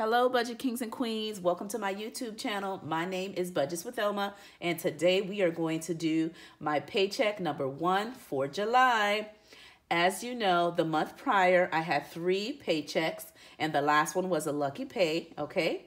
Hello, Budget Kings and Queens. Welcome to my YouTube channel. My name is Budgets with Elma, and today we are going to do my paycheck number one for July. As you know, the month prior, I had three paychecks, and the last one was a lucky pay, okay?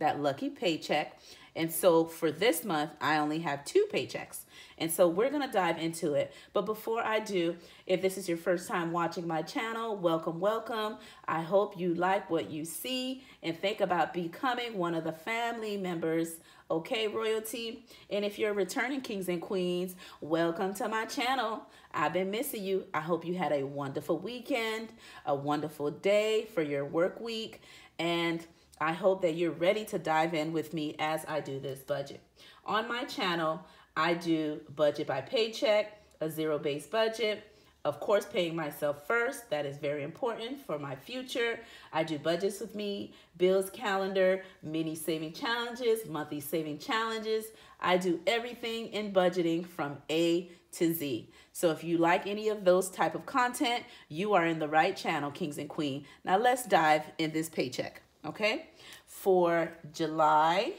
That lucky paycheck. And so for this month, I only have two paychecks. And so we're going to dive into it. But before I do, if this is your first time watching my channel, welcome, welcome. I hope you like what you see and think about becoming one of the family members okay royalty and if you're returning kings and queens welcome to my channel i've been missing you i hope you had a wonderful weekend a wonderful day for your work week and I hope that you're ready to dive in with me as I do this budget. On my channel, I do budget by paycheck, a zero-based budget, of course, paying myself first. That is very important for my future. I do budgets with me, bills calendar, mini saving challenges, monthly saving challenges. I do everything in budgeting from A to Z. So if you like any of those type of content, you are in the right channel, Kings and Queen. Now let's dive in this paycheck okay? For July,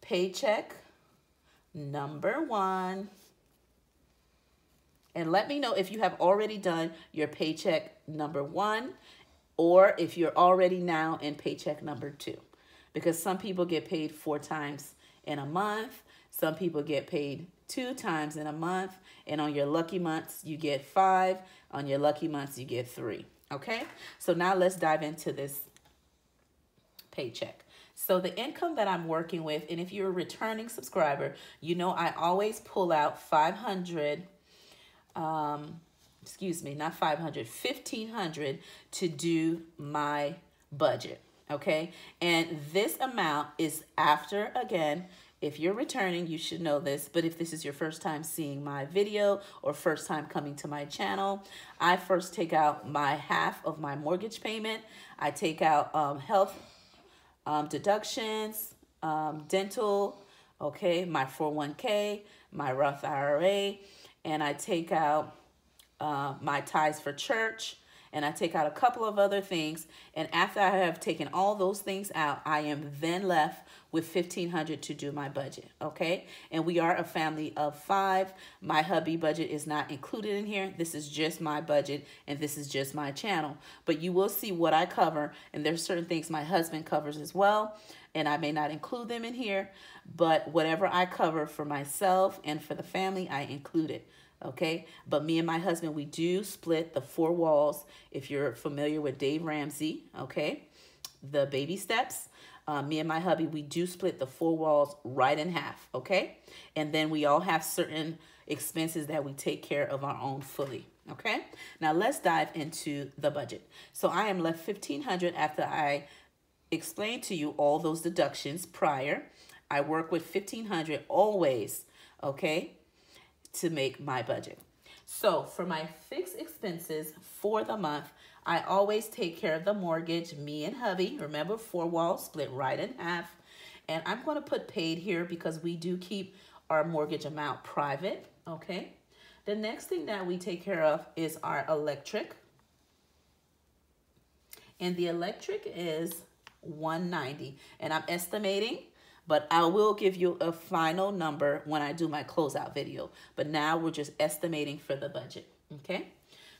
paycheck number one. And let me know if you have already done your paycheck number one or if you're already now in paycheck number two. Because some people get paid four times in a month. Some people get paid two times in a month. And on your lucky months, you get five. On your lucky months, you get three. Okay? So now let's dive into this paycheck. So the income that I'm working with, and if you're a returning subscriber, you know I always pull out 500, um, excuse me, not 500, 1500 to do my budget, okay? And this amount is after, again, if you're returning, you should know this, but if this is your first time seeing my video or first time coming to my channel, I first take out my half of my mortgage payment. I take out um, health um, deductions, um, dental, okay, my 401k, my Roth IRA, and I take out uh, my tithes for church, and I take out a couple of other things. And after I have taken all those things out, I am then left with 1500 to do my budget, okay? And we are a family of five. My hubby budget is not included in here. This is just my budget and this is just my channel. But you will see what I cover and there's certain things my husband covers as well and I may not include them in here, but whatever I cover for myself and for the family, I include it okay? But me and my husband, we do split the four walls. If you're familiar with Dave Ramsey, okay? The baby steps uh, me and my hubby, we do split the four walls right in half, okay? And then we all have certain expenses that we take care of our own fully, okay? Now let's dive into the budget. So I am left 1500 after I explained to you all those deductions prior. I work with 1500 always, okay, to make my budget. So for my fixed expenses for the month, I always take care of the mortgage, me and hubby. Remember, four walls split right in half. And I'm going to put paid here because we do keep our mortgage amount private, okay? The next thing that we take care of is our electric. And the electric is 190 and I'm estimating but I will give you a final number when I do my closeout video. But now we're just estimating for the budget, okay?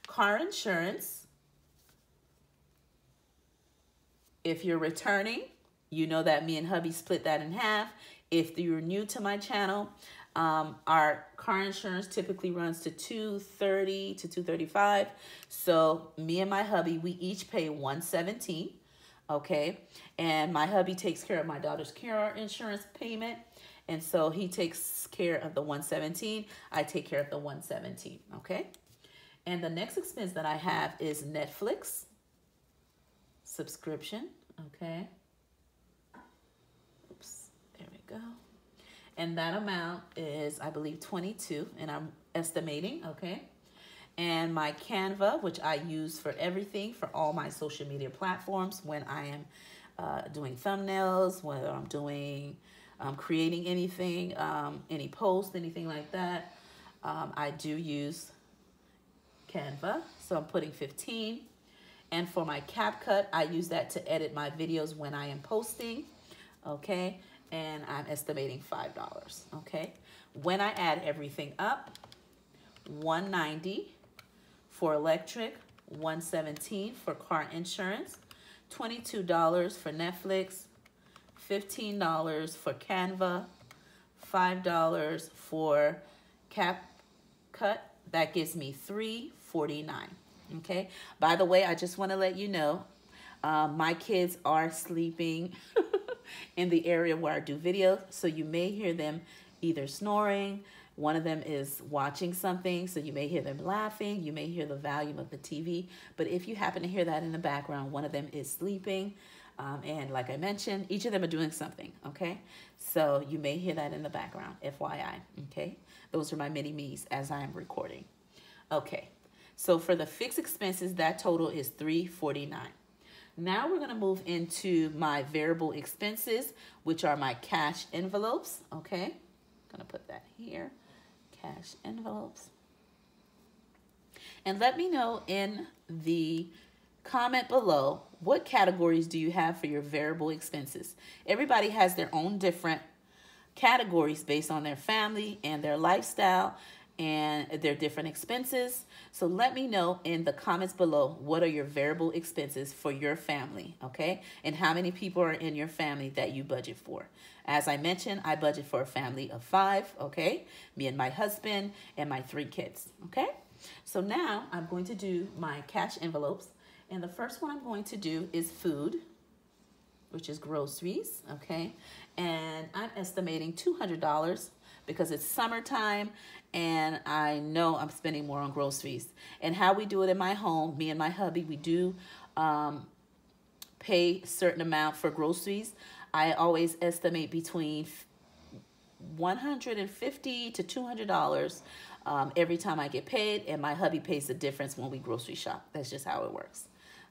Car insurance If you're returning, you know that me and hubby split that in half. If you're new to my channel, um, our car insurance typically runs to 230 to 235. So me and my hubby, we each pay 117 okay? And my hubby takes care of my daughter's car insurance payment. And so he takes care of the 117. I take care of the 117, okay? And the next expense that I have is Netflix subscription, okay? Oops, there we go. And that amount is, I believe, 22, and I'm estimating, okay? And my Canva, which I use for everything, for all my social media platforms, when I am uh, doing thumbnails, whether I'm doing, um, creating anything, um, any post, anything like that, um, I do use Canva. So I'm putting 15 And for my CapCut, I use that to edit my videos when I am posting, okay? And I'm estimating $5, okay? When I add everything up, 190 for electric, 117 for car insurance, $22 for Netflix, $15 for Canva, $5 for CapCut. That gives me 349 Okay. By the way, I just want to let you know, um, my kids are sleeping in the area where I do videos. So you may hear them either snoring, one of them is watching something, so you may hear them laughing. You may hear the volume of the TV. But if you happen to hear that in the background, one of them is sleeping. Um, and like I mentioned, each of them are doing something, okay? So you may hear that in the background, FYI, okay? Those are my mini me's as I am recording. Okay, so for the fixed expenses, that total is 349 Now we're gonna move into my variable expenses, which are my cash envelopes, okay? I'm gonna put that here cash envelopes. And let me know in the comment below what categories do you have for your variable expenses. Everybody has their own different categories based on their family and their lifestyle and their different expenses. So let me know in the comments below what are your variable expenses for your family, okay? And how many people are in your family that you budget for. As I mentioned, I budget for a family of five, okay? Me and my husband and my three kids, okay? So now I'm going to do my cash envelopes. And the first one I'm going to do is food, which is groceries, okay? And I'm estimating $200 because it's summertime and I know I'm spending more on groceries. And how we do it in my home, me and my hubby, we do um, pay certain amount for groceries. I always estimate between 150 to $200 um, every time I get paid, and my hubby pays the difference when we grocery shop. That's just how it works.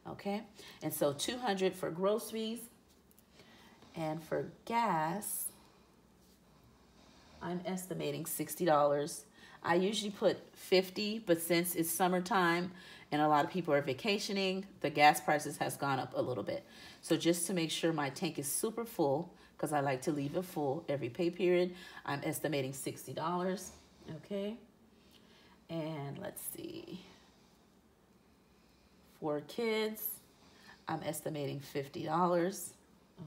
Okay, and so 200 for groceries, and for gas, I'm estimating $60. I usually put 50, but since it's summertime and a lot of people are vacationing, the gas prices has gone up a little bit. So just to make sure my tank is super full, because I like to leave it full every pay period, I'm estimating $60, okay? And let's see. For kids, I'm estimating $50,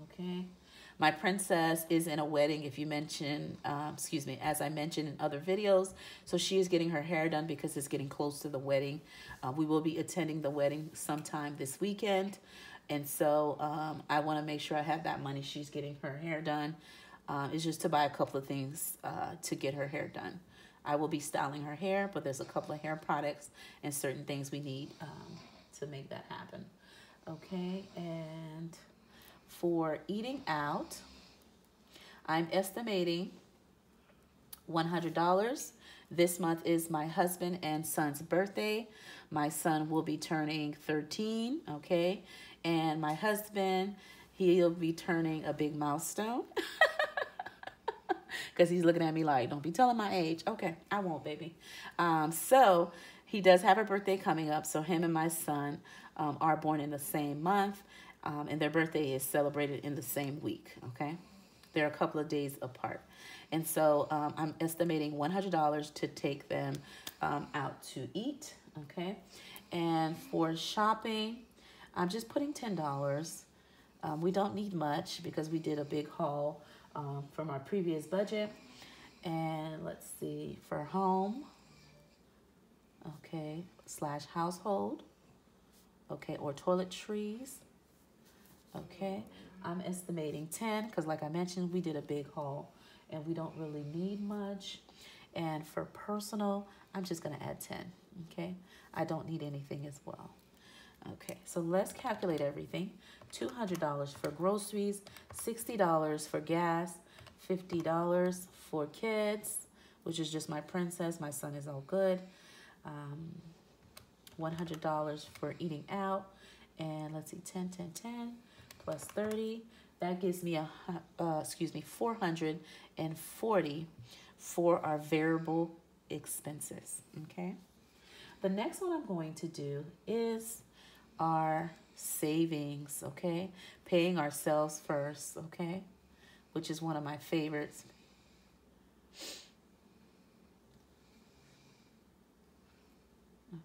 okay? My princess is in a wedding, if you mention, um, excuse me, as I mentioned in other videos. So she is getting her hair done because it's getting close to the wedding. Uh, we will be attending the wedding sometime this weekend. And so um, I want to make sure I have that money. She's getting her hair done. Uh, it's just to buy a couple of things uh, to get her hair done. I will be styling her hair, but there's a couple of hair products and certain things we need um, to make that happen. Okay, and for eating out, I'm estimating $100. This month is my husband and son's birthday. My son will be turning 13, okay? And my husband, he'll be turning a big milestone. Because he's looking at me like, don't be telling my age. Okay, I won't, baby. Um, so he does have a birthday coming up. So him and my son um, are born in the same month um, and their birthday is celebrated in the same week, okay? They're a couple of days apart. And so um, I'm estimating $100 to take them um, out to eat, okay? And for shopping, I'm just putting $10. Um, we don't need much because we did a big haul um, from our previous budget. And let's see, for home, okay, slash household, okay, or toiletries, okay? I'm estimating 10 because like I mentioned, we did a big haul and we don't really need much. And for personal, I'm just gonna add 10, okay? I don't need anything as well. Okay, so let's calculate everything. $200 for groceries, $60 for gas, $50 for kids, which is just my princess. My son is all good. Um, $100 for eating out. And let's see, 10, 10, 10 plus 30. That gives me a, uh, excuse me, 440 for our variable expenses, okay? The next one I'm going to do is our savings, okay? Paying ourselves first, okay? Which is one of my favorites.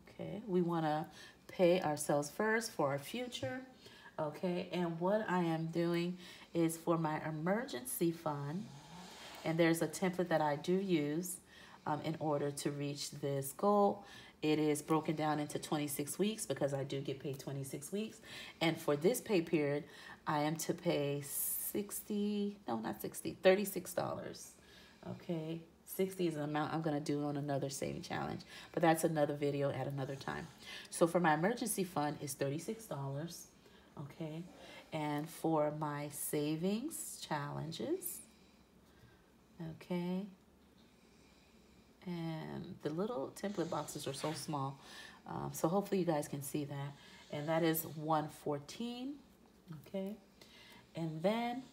Okay, we want to pay ourselves first for our future. Okay, and what I am doing is for my emergency fund, and there's a template that I do use um, in order to reach this goal. It is broken down into 26 weeks because I do get paid 26 weeks. And for this pay period, I am to pay 60, no, not 60, $36. Okay, 60 is an amount I'm to do on another saving challenge, but that's another video at another time. So for my emergency fund is $36, okay? And for my savings challenges, okay? And the little template boxes are so small. Um, so hopefully you guys can see that. And that is 114, okay? And then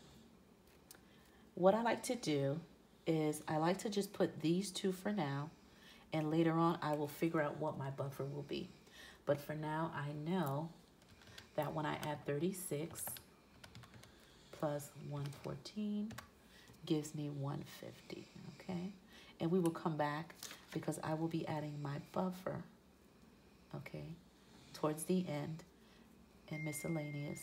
what I like to do is I like to just put these two for now and later on I will figure out what my buffer will be. But for now I know that when I add 36 plus 114 gives me 150, okay? And we will come back because I will be adding my buffer, okay, towards the end and miscellaneous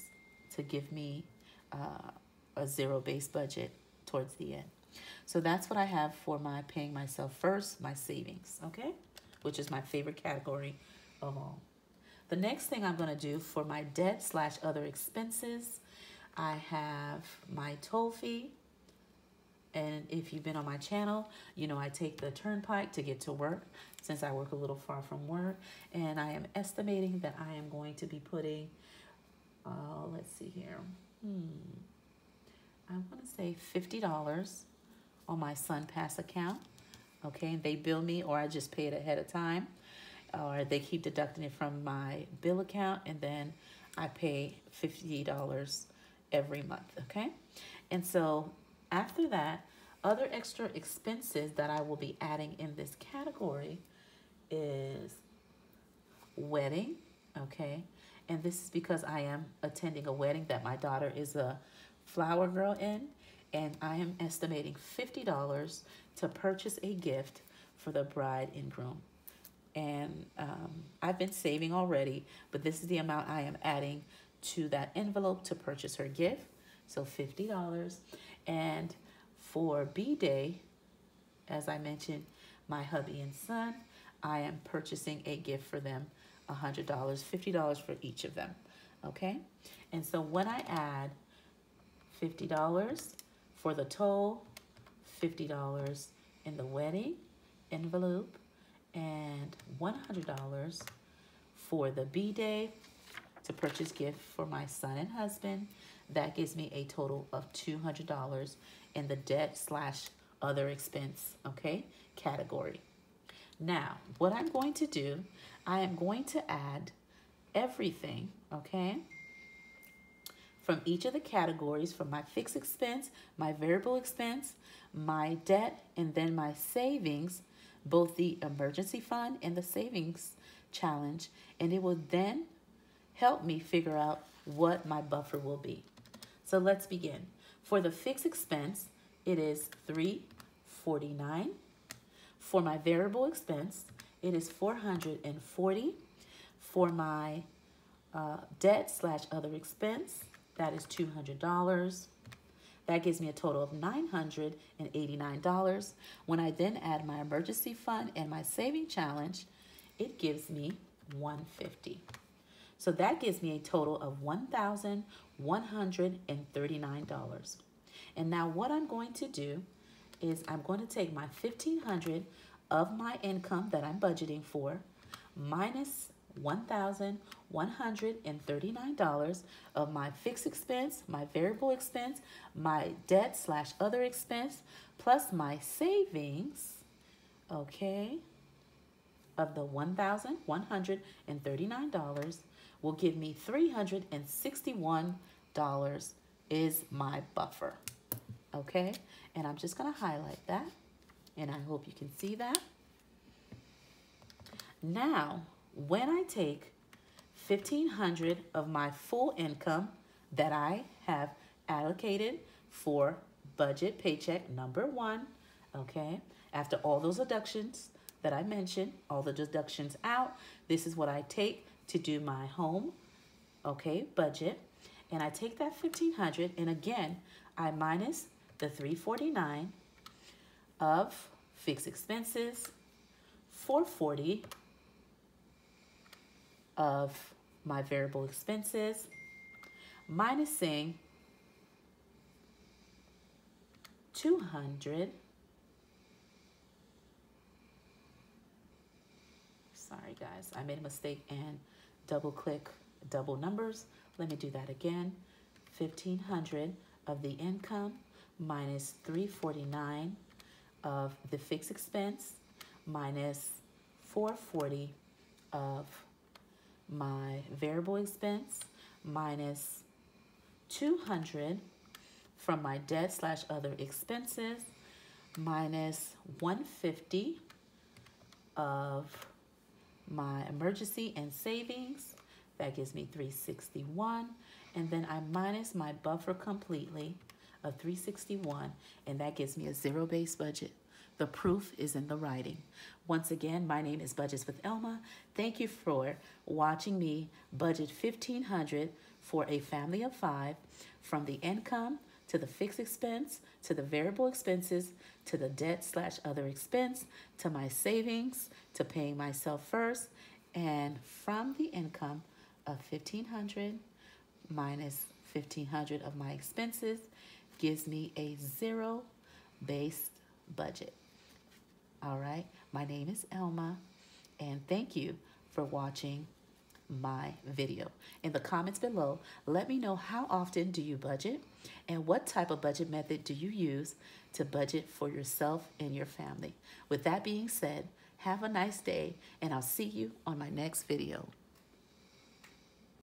to give me uh, a zero-based budget towards the end. So that's what I have for my paying myself first, my savings, okay? Which is my favorite category of all. The next thing I'm going to do for my debt slash other expenses, I have my toll fee. And if you've been on my channel, you know I take the turnpike to get to work since I work a little far from work. And I am estimating that I am going to be putting, uh, let's see here, hmm, I want to say $50 on my SunPass account. Okay, they bill me or I just pay it ahead of time. Or they keep deducting it from my bill account and then I pay $50 every month. Okay, and so after that, other extra expenses that I will be adding in this category is wedding. Okay, and this is because I am attending a wedding that my daughter is a flower girl in and I am estimating $50 to purchase a gift for the bride and groom. And um, I've been saving already, but this is the amount I am adding to that envelope to purchase her gift. So $50. And for B-Day, as I mentioned, my hubby and son, I am purchasing a gift for them, $100, $50 for each of them, okay? And so when I add $50 for the toll, $50 in the wedding envelope, and $100 for the B-Day to purchase gift for my son and husband. That gives me a total of $200 in the debt slash other expense, okay, category. Now, what I'm going to do, I am going to add everything, okay, from each of the categories from my fixed expense, my variable expense, my debt, and then my savings, both the emergency fund and the savings challenge. And it will then help me figure out what my buffer will be. So let's begin. For the fixed expense, it is 349. For my variable expense, it is 440. For my uh, debt slash other expense, that is $200. That gives me a total of $989. When I then add my emergency fund and my saving challenge, it gives me 150 So that gives me a total of $1,139. And now what I'm going to do is I'm going to take my 1500 of my income that I'm budgeting for minus $1,139 of my fixed expense, my variable expense, my debt slash other expense, plus my savings, okay, of the $1,139 will give me $361 is my buffer, okay? And I'm just gonna highlight that, and I hope you can see that. Now, when I take 1500 of my full income that I have allocated for budget paycheck number one, okay? After all those deductions that I mentioned, all the deductions out, this is what I take to do my home, okay, budget. And I take that 1500 and again, I minus the 349 of fixed expenses, 440 of my variable expenses, minusing 200 sorry guys I made a mistake and double click double numbers. Let me do that again. 1500 of the income minus 349 of the fixed expense minus 440 of my variable expense minus 200 from my debt slash other expenses minus 150 of my emergency and savings. That gives me 361. And then I minus my buffer completely of 361. And that gives me a zero-based budget. The proof is in the writing. Once again, my name is Budgets with Elma. Thank you for watching me budget 1500 for a family of five from the income to the fixed expense, to the variable expenses, to the debt slash other expense, to my savings, to paying myself first, and from the income of 1500 minus 1500 of my expenses gives me a zero based budget. All right, my name is Elma, and thank you for watching my video. In the comments below, let me know how often do you budget and what type of budget method do you use to budget for yourself and your family. With that being said, have a nice day and I'll see you on my next video.